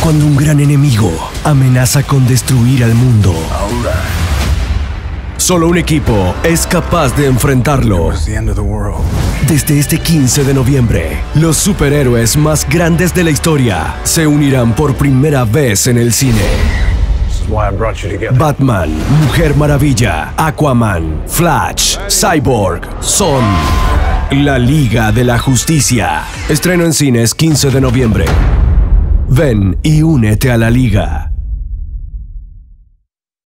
Cuando un gran enemigo amenaza con destruir al mundo, solo un equipo es capaz de enfrentarlo. Desde este 15 de noviembre, los superhéroes más grandes de la historia se unirán por primera vez en el cine. Batman, Mujer Maravilla, Aquaman, Flash, Cyborg, son la Liga de la Justicia. Estreno en cines 15 de noviembre. Ven y únete a la Liga.